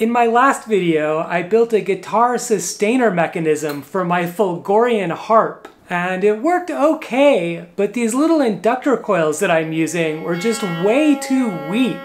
In my last video, I built a guitar sustainer mechanism for my Fulgorian harp. And it worked okay, but these little inductor coils that I'm using were just way too weak.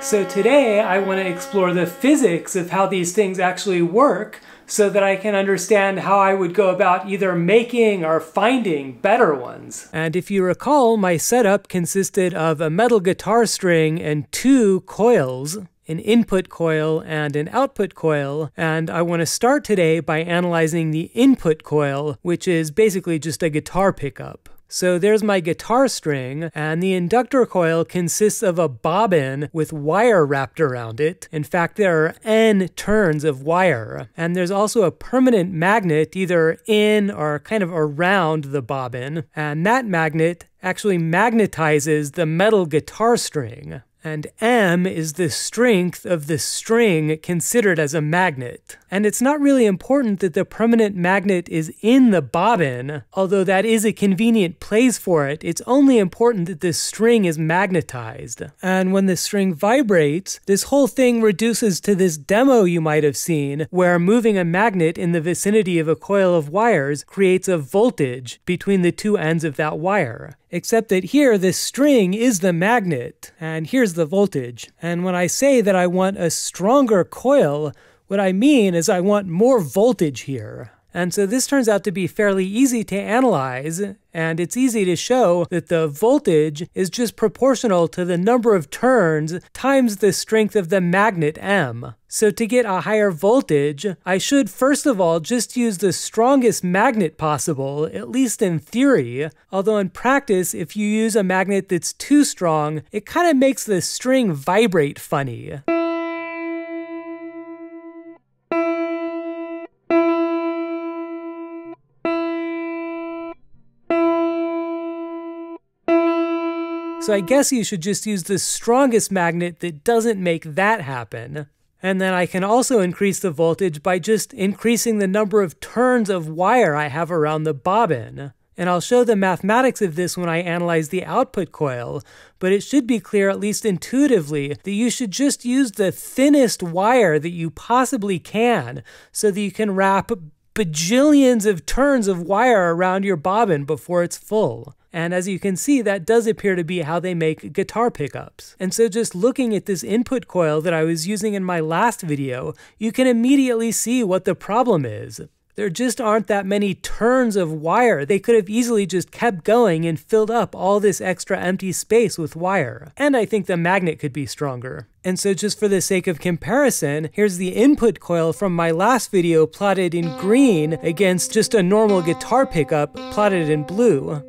So today I want to explore the physics of how these things actually work so that I can understand how I would go about either making or finding better ones. And if you recall, my setup consisted of a metal guitar string and two coils an input coil and an output coil, and I want to start today by analyzing the input coil, which is basically just a guitar pickup. So there's my guitar string, and the inductor coil consists of a bobbin with wire wrapped around it. In fact, there are N turns of wire. And there's also a permanent magnet either in or kind of around the bobbin, and that magnet actually magnetizes the metal guitar string and M is the strength of the string considered as a magnet. And it's not really important that the permanent magnet is in the bobbin, although that is a convenient place for it. It's only important that the string is magnetized. And when the string vibrates, this whole thing reduces to this demo you might have seen, where moving a magnet in the vicinity of a coil of wires creates a voltage between the two ends of that wire. Except that here, this string is the magnet, and here's the voltage. And when I say that I want a stronger coil, what I mean is I want more voltage here. And so this turns out to be fairly easy to analyze, and it's easy to show that the voltage is just proportional to the number of turns times the strength of the magnet M. So to get a higher voltage, I should first of all just use the strongest magnet possible, at least in theory, although in practice, if you use a magnet that's too strong, it kind of makes the string vibrate funny. So I guess you should just use the strongest magnet that doesn't make that happen. And then I can also increase the voltage by just increasing the number of turns of wire I have around the bobbin. And I'll show the mathematics of this when I analyze the output coil, but it should be clear, at least intuitively, that you should just use the thinnest wire that you possibly can so that you can wrap bajillions of turns of wire around your bobbin before it's full. And as you can see, that does appear to be how they make guitar pickups. And so just looking at this input coil that I was using in my last video, you can immediately see what the problem is. There just aren't that many turns of wire. They could have easily just kept going and filled up all this extra empty space with wire. And I think the magnet could be stronger. And so just for the sake of comparison, here's the input coil from my last video plotted in green against just a normal guitar pickup plotted in blue.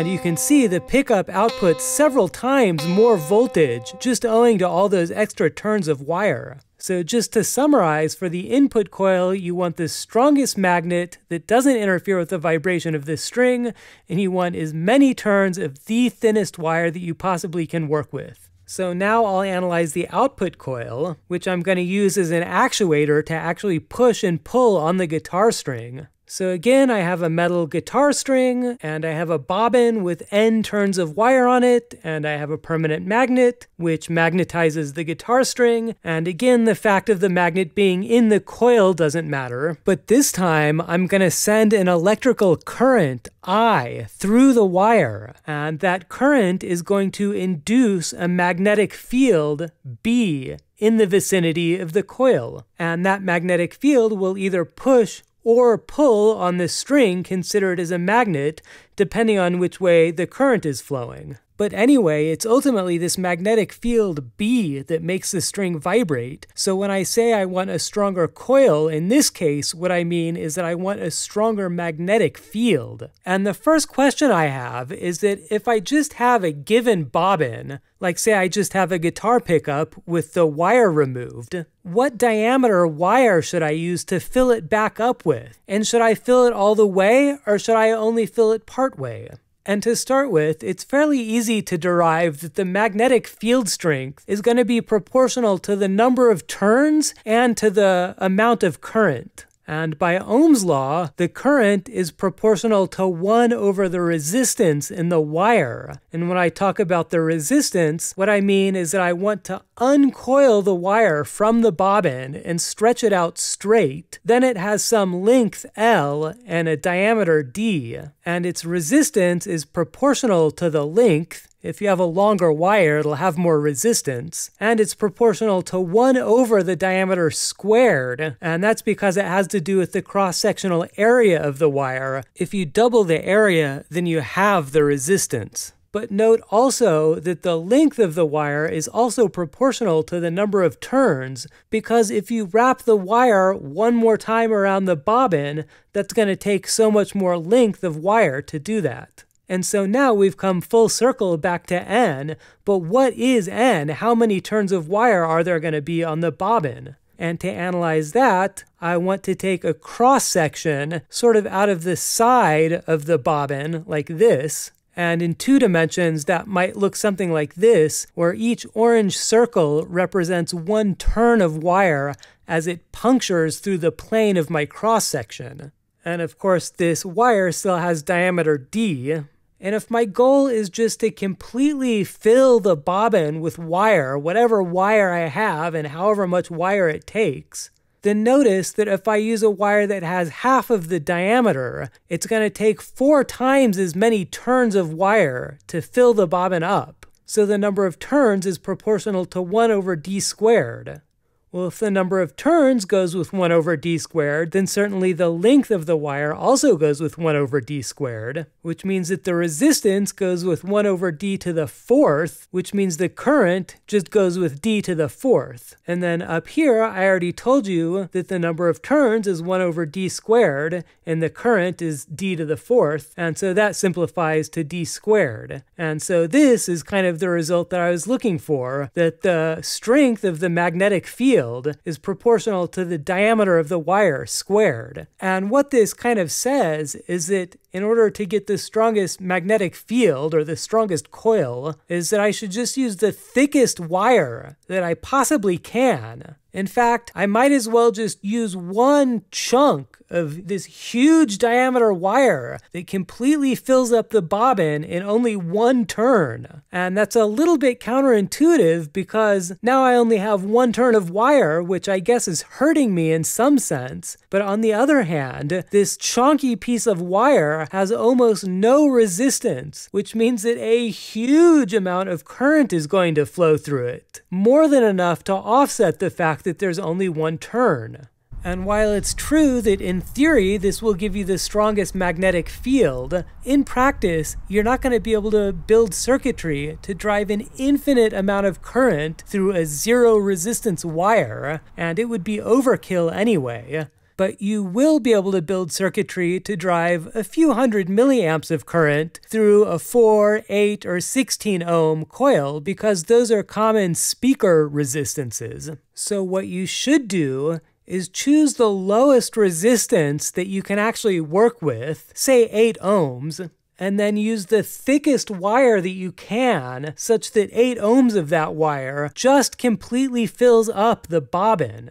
And you can see the pickup outputs several times more voltage just owing to all those extra turns of wire. So just to summarize, for the input coil, you want the strongest magnet that doesn't interfere with the vibration of this string, and you want as many turns of the thinnest wire that you possibly can work with. So now I'll analyze the output coil, which I'm going to use as an actuator to actually push and pull on the guitar string. So again, I have a metal guitar string, and I have a bobbin with N turns of wire on it, and I have a permanent magnet, which magnetizes the guitar string, and again, the fact of the magnet being in the coil doesn't matter, but this time I'm gonna send an electrical current, I, through the wire, and that current is going to induce a magnetic field, B, in the vicinity of the coil. And that magnetic field will either push or pull on the string considered as a magnet, depending on which way the current is flowing. But anyway, it's ultimately this magnetic field B that makes the string vibrate. So when I say I want a stronger coil, in this case, what I mean is that I want a stronger magnetic field. And the first question I have is that if I just have a given bobbin, like say I just have a guitar pickup with the wire removed, what diameter wire should I use to fill it back up with? And should I fill it all the way or should I only fill it part way? And to start with, it's fairly easy to derive that the magnetic field strength is going to be proportional to the number of turns and to the amount of current. And by Ohm's law, the current is proportional to 1 over the resistance in the wire. And when I talk about the resistance, what I mean is that I want to uncoil the wire from the bobbin and stretch it out straight. Then it has some length L and a diameter D, and its resistance is proportional to the length if you halve a longer wire, it'll have more resistance, and it's proportional to 1 over the diameter squared, and that's because it has to do with the cross-sectional area of the wire. If you double the area, then you have the resistance. But note also that the length of the wire is also proportional to the number of turns, because if you wrap the wire one more time around the bobbin, that's going to take so much more length of wire to do that. And so now we've come full circle back to N, but what is N? How many turns of wire are there going to be on the bobbin? And to analyze that, I want to take a cross section sort of out of the side of the bobbin, like this. And in two dimensions, that might look something like this, where each orange circle represents one turn of wire as it punctures through the plane of my cross section. And of course, this wire still has diameter d, and if my goal is just to completely fill the bobbin with wire, whatever wire I have and however much wire it takes, then notice that if I use a wire that has half of the diameter, it's going to take four times as many turns of wire to fill the bobbin up. So the number of turns is proportional to 1 over d squared. Well, if the number of turns goes with 1 over d squared, then certainly the length of the wire also goes with 1 over d squared, which means that the resistance goes with 1 over d to the fourth, which means the current just goes with d to the fourth. And then up here, I already told you that the number of turns is 1 over d squared, and the current is d to the fourth, and so that simplifies to d squared. And so this is kind of the result that I was looking for, that the strength of the magnetic field is proportional to the diameter of the wire squared. And what this kind of says is that in order to get the strongest magnetic field or the strongest coil, is that I should just use the thickest wire that I possibly can. In fact, I might as well just use one chunk of this huge diameter wire that completely fills up the bobbin in only one turn. And that's a little bit counterintuitive because now I only have one turn of wire, which I guess is hurting me in some sense. But on the other hand, this chunky piece of wire has almost no resistance, which means that a huge amount of current is going to flow through it. More than enough to offset the fact that there's only one turn. And while it's true that in theory this will give you the strongest magnetic field, in practice you're not going to be able to build circuitry to drive an infinite amount of current through a zero resistance wire, and it would be overkill anyway. But you will be able to build circuitry to drive a few hundred milliamps of current through a 4, 8, or 16 ohm coil because those are common speaker resistances. So what you should do is choose the lowest resistance that you can actually work with, say 8 ohms, and then use the thickest wire that you can such that 8 ohms of that wire just completely fills up the bobbin.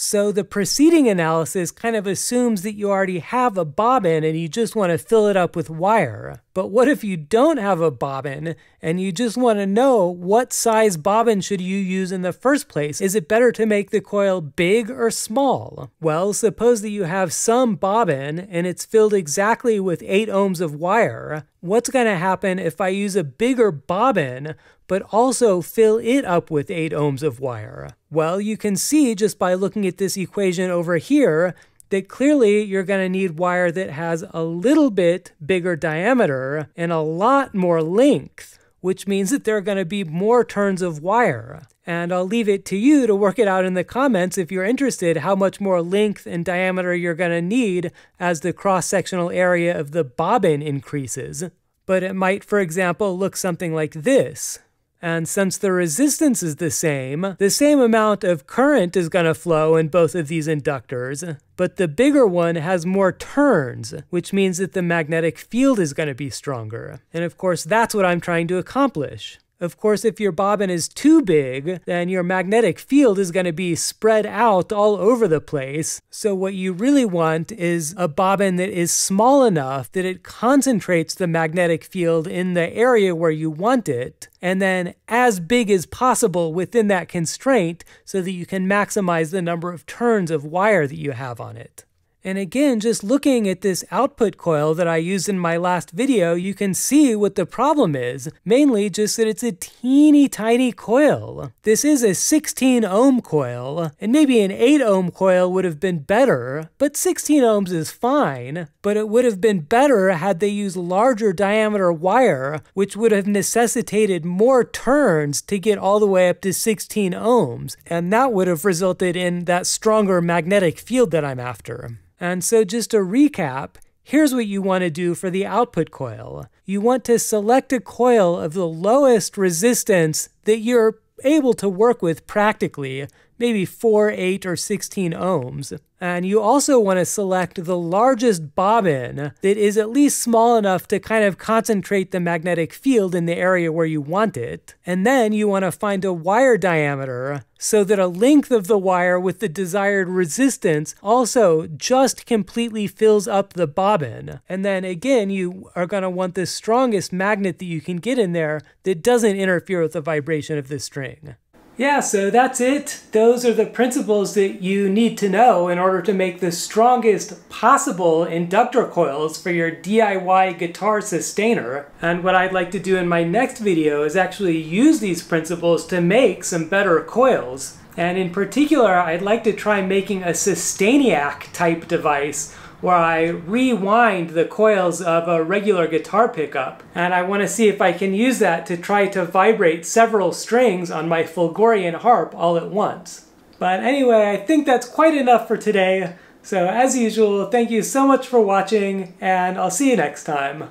So the preceding analysis kind of assumes that you already have a bobbin and you just want to fill it up with wire. But what if you don't have a bobbin and you just want to know what size bobbin should you use in the first place? Is it better to make the coil big or small? Well, suppose that you have some bobbin and it's filled exactly with 8 ohms of wire. What's going to happen if I use a bigger bobbin but also fill it up with 8 ohms of wire? Well, you can see just by looking at this equation over here that clearly you're going to need wire that has a little bit bigger diameter and a lot more length, which means that there are going to be more turns of wire. And I'll leave it to you to work it out in the comments if you're interested how much more length and diameter you're going to need as the cross-sectional area of the bobbin increases. But it might, for example, look something like this. And since the resistance is the same, the same amount of current is going to flow in both of these inductors, but the bigger one has more turns, which means that the magnetic field is going to be stronger. And of course, that's what I'm trying to accomplish. Of course, if your bobbin is too big, then your magnetic field is going to be spread out all over the place. So what you really want is a bobbin that is small enough that it concentrates the magnetic field in the area where you want it, and then as big as possible within that constraint so that you can maximize the number of turns of wire that you have on it. And again, just looking at this output coil that I used in my last video, you can see what the problem is. Mainly just that it's a teeny tiny coil. This is a 16 ohm coil, and maybe an 8 ohm coil would have been better, but 16 ohms is fine. But it would have been better had they used larger diameter wire, which would have necessitated more turns to get all the way up to 16 ohms, and that would have resulted in that stronger magnetic field that I'm after. And so just to recap, here's what you want to do for the output coil. You want to select a coil of the lowest resistance that you're able to work with practically, maybe 4, 8, or 16 ohms. And you also want to select the largest bobbin that is at least small enough to kind of concentrate the magnetic field in the area where you want it. And then you want to find a wire diameter so that a length of the wire with the desired resistance also just completely fills up the bobbin. And then again, you are going to want the strongest magnet that you can get in there that doesn't interfere with the vibration of the string. Yeah, so that's it. Those are the principles that you need to know in order to make the strongest possible inductor coils for your DIY guitar sustainer. And what I'd like to do in my next video is actually use these principles to make some better coils. And in particular, I'd like to try making a Sustainiac type device where I rewind the coils of a regular guitar pickup. And I want to see if I can use that to try to vibrate several strings on my Fulgorian harp all at once. But anyway, I think that's quite enough for today. So as usual, thank you so much for watching, and I'll see you next time.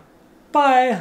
Bye!